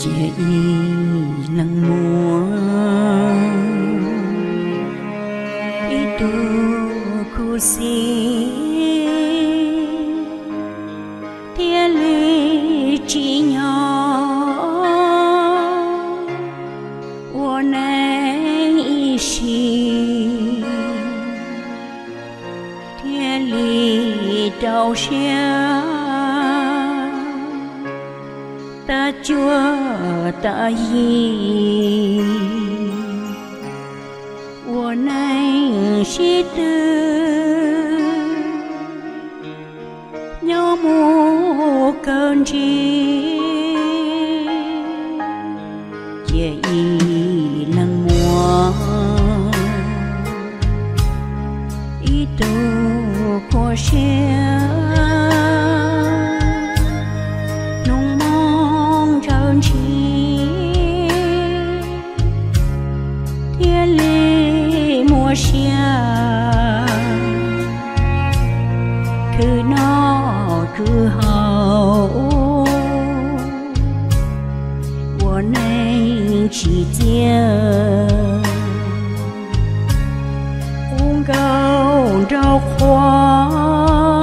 chia y nắng mùa y tu khu si tia lê chi nhỏ wo nang y shi tia lê đau xiao ta chúa ta gì của nay si tư nhau mù cơn chi 可闹可好，我能去见，红高着花，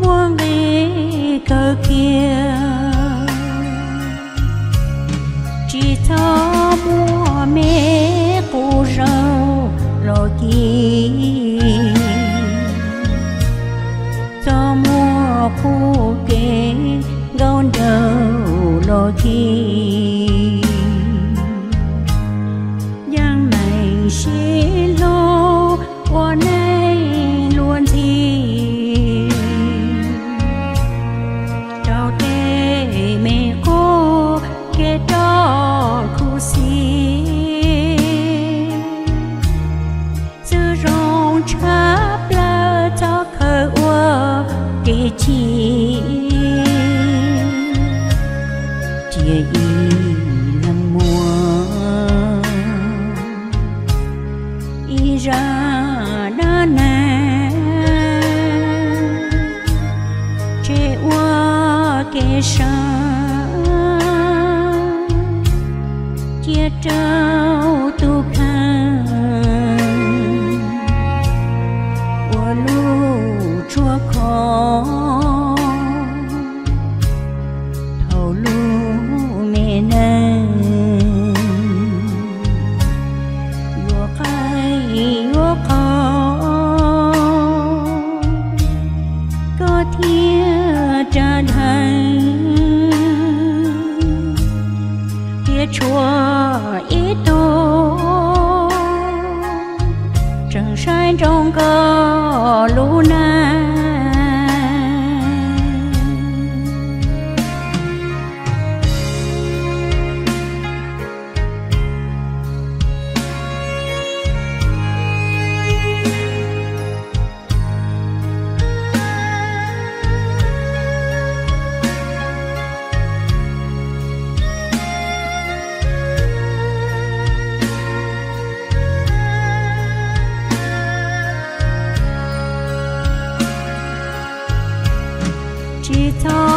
我没个见。chỉ cho mua mẹ cô rau lo kỳ Mua cô kê đầu lo khi giang này xí lô, qua nay luôn thi trao tê mẹ cô kê đó khu xí. Sư rong trái chi chia y trong có lũ na 一度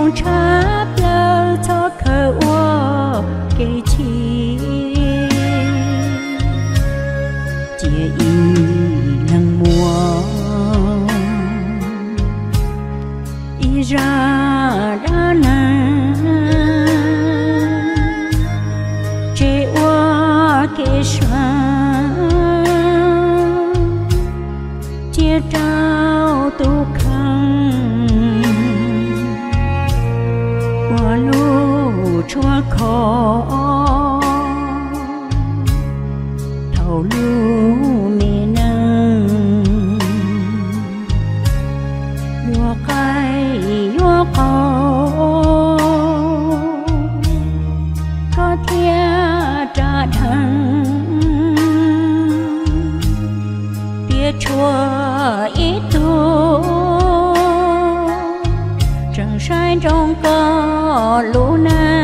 rong chắp cho chi mùa ra trao tu trong có luna